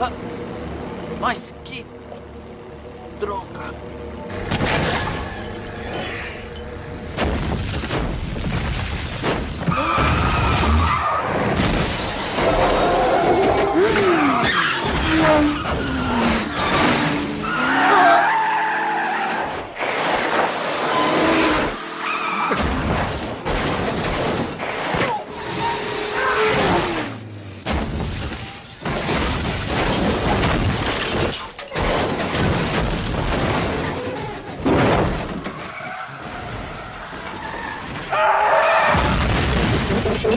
Ah, mas que droga!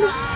one.